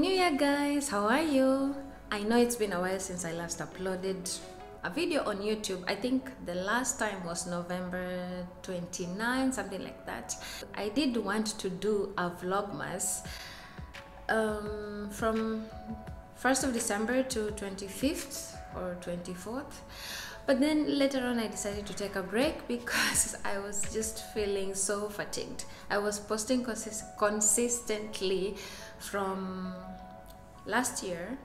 New Year, guys! How are you? I know it's been a while since I last uploaded a video on YouTube. I think the last time was November 29, something like that. I did want to do a vlogmas um, from 1st of December to 25th or 24th. But then later on, I decided to take a break because I was just feeling so fatigued. I was posting consist- consistently from last year.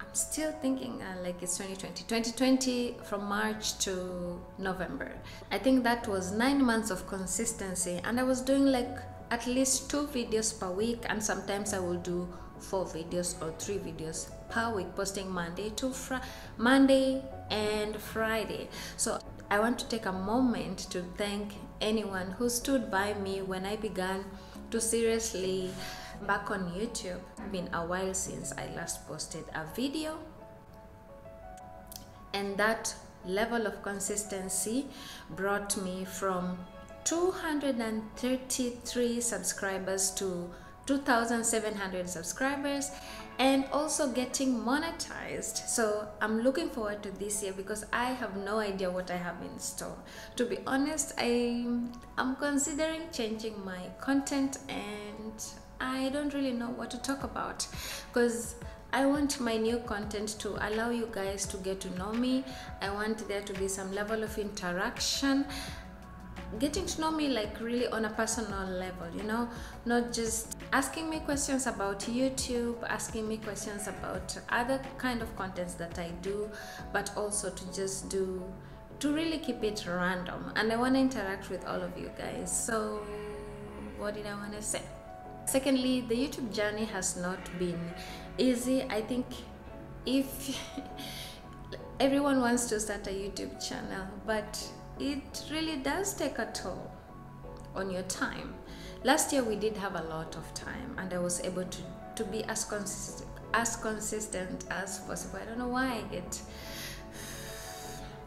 I'm still thinking uh, like it's 2020. 2020 from March to November. I think that was nine months of consistency, and I was doing like at least two videos per week, and sometimes I will do four videos or three videos per week posting monday to fr- monday and friday. So i want to take a moment to thank anyone who stood by me when i began to seriously back on youtube. It's been a while since i last posted a video. And that level of consistency brought me from 233 subscribers to 2700 subscribers and also getting monetized. So i'm looking forward to this year because i have no idea what i have in store. To be honest i i'm considering changing my content and i don't really know what to talk about because I want my new content to allow you guys to get to know me. I want there to be some level of interaction getting to know me like really on a personal level you know? Not just asking me questions about youtube asking me questions about other kind of contents that i do but also to just do to really keep it random. And i want to interact with all of you guys. So what did i want to say? Secondly the youtube journey has not been easy. I think if everyone wants to start a youtube channel but it really does take a toll on your time. Last year we did have a lot of time and I was able to, to be as consistent as consistent as possible. I don't know why it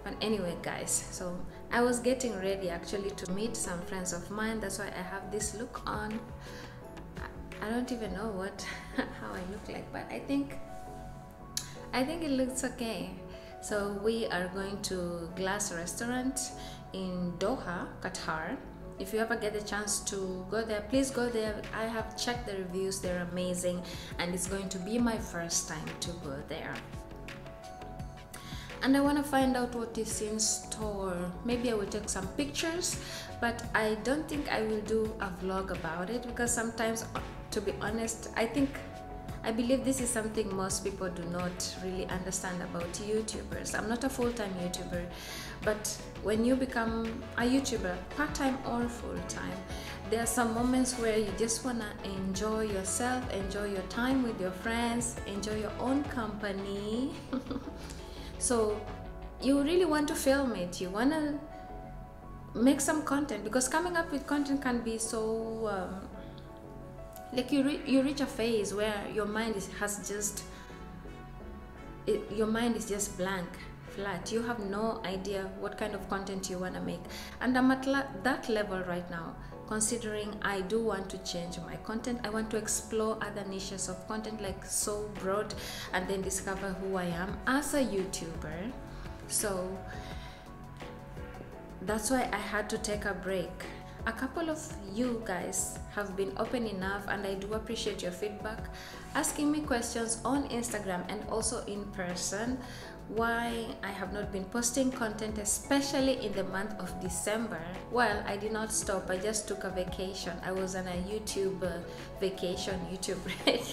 but anyway guys so I was getting ready actually to meet some friends of mine that's why I have this look on I don't even know what how I look like but I think I think it looks okay so we are going to Glass Restaurant in Doha, Qatar. If you ever get the chance to go there, please go there. I have checked the reviews, they're amazing, and it's going to be my first time to go there. And I want to find out what is in store. Maybe I will take some pictures, but I don't think I will do a vlog about it because sometimes, to be honest, I think I believe this is something most people do not really understand about YouTubers. I'm not a full time YouTuber, but when you become a YouTuber, part time or full time, there are some moments where you just want to enjoy yourself, enjoy your time with your friends, enjoy your own company. so you really want to film it, you want to make some content because coming up with content can be so um, like you re- you reach a phase where your mind is, has just it, your mind is just blank flat. You have no idea what kind of content you want to make. And i'm at la- that level right now considering i do want to change my content. I want to explore other niches of content like so broad and then discover who i am as a youtuber. So that's why i had to take a break a couple of you guys have been open enough and i do appreciate your feedback asking me questions on instagram and also in person why i have not been posting content especially in the month of december. Well i did not stop i just took a vacation. I was on a youtube uh, vacation youtube break.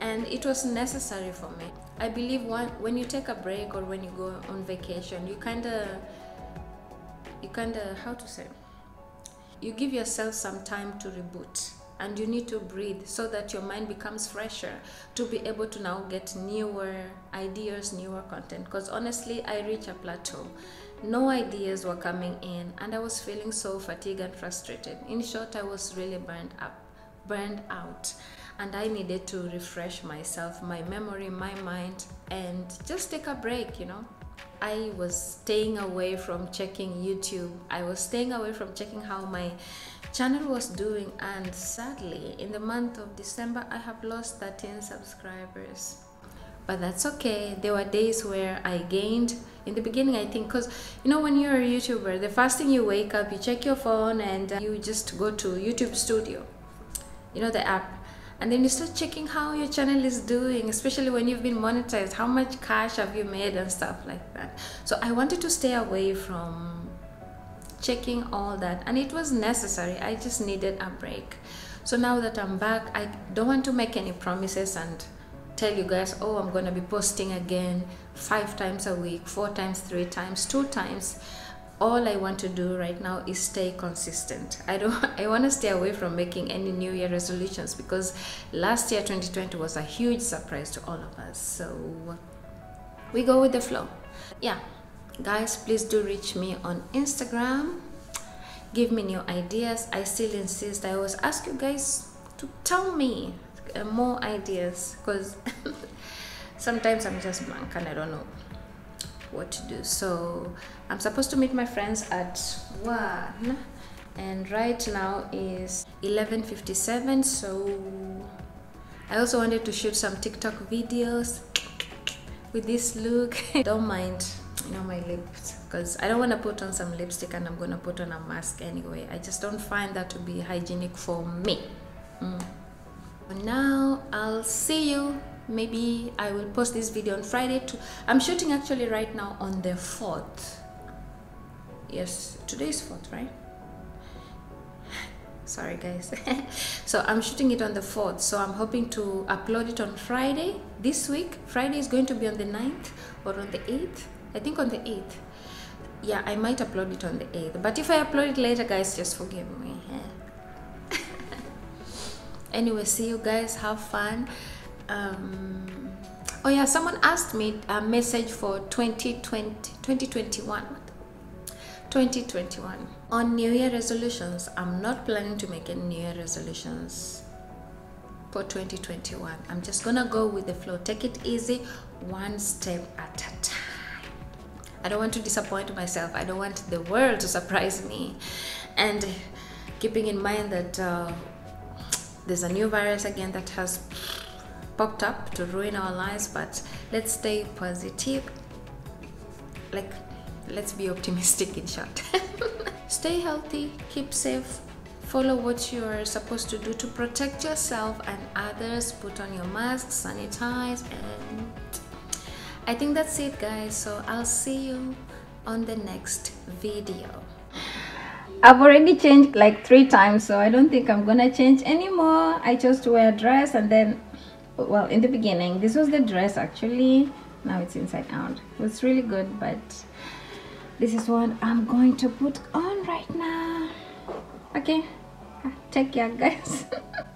And it was necessary for me. I believe one, when you take a break or when you go on vacation you kind of you kind of how to say you give yourself some time to reboot and you need to breathe so that your mind becomes fresher to be able to now get newer ideas newer content. Because honestly i reached a plateau. No ideas were coming in and i was feeling so fatigued and frustrated. In short i was really burned up burned out and i needed to refresh myself my memory my mind and just take a break you know I was staying away from checking YouTube. I was staying away from checking how my channel was doing and sadly in the month of December I have lost 13 subscribers. But that's okay. There were days where i gained in the beginning i think because you know when you're a youtuber the first thing you wake up you check your phone and uh, you just go to youtube studio. You know the app and then you start checking how your channel is doing especially when you've been monetized how much cash have you made and stuff like that. So i wanted to stay away from checking all that and it was necessary. I just needed a break. So now that i'm back i don't want to make any promises and tell you guys oh i'm gonna be posting again five times a week four times three times two times all i want to do right now is stay consistent. I don't i want to stay away from making any new year resolutions because last year 2020 was a huge surprise to all of us. So we go with the flow. Yeah. Guys please do reach me on instagram. Give me new ideas. I still insist. I always ask you guys to tell me uh, more ideas because sometimes I'm just blank and I don't know what to do. So I'm supposed to meet my friends at 1 and right now is 11.57 so I also wanted to shoot some TikTok videos with this look. don't mind you know my lips because I don't want to put on some lipstick and I'm gonna put on a mask anyway. I just don't find that to be hygienic for me. Mm now i'll see you maybe i will post this video on friday too i'm shooting actually right now on the 4th yes today is 4th right? Sorry guys. So i'm shooting it on the 4th so i'm hoping to upload it on friday this week. Friday is going to be on the 9th or on the 8th i think on the 8th yeah i might upload it on the 8th but if i upload it later guys just forgive me. Anyway see you guys. Have fun um, oh yeah someone asked me a message for 2020 2021 2021 on new year resolutions i'm not planning to make any new year resolutions for 2021 i'm just gonna go with the flow. Take it easy one step at a time. I don't want to disappoint myself. I don't want the world to surprise me. And keeping in mind that uh, there's a new virus again that has popped up to ruin our lives but let's stay positive. Like let's be optimistic in short. Stay healthy keep safe follow what you're supposed to do to protect yourself and others put on your mask sanitize and i think that's it guys. So i'll see you on the next video. I've already changed like three times so I don't think I'm gonna change anymore. I chose to wear a dress and then well in the beginning this was the dress actually. Now it's inside out. It was really good but this is what I'm going to put on right now. Okay. Ah, take care guys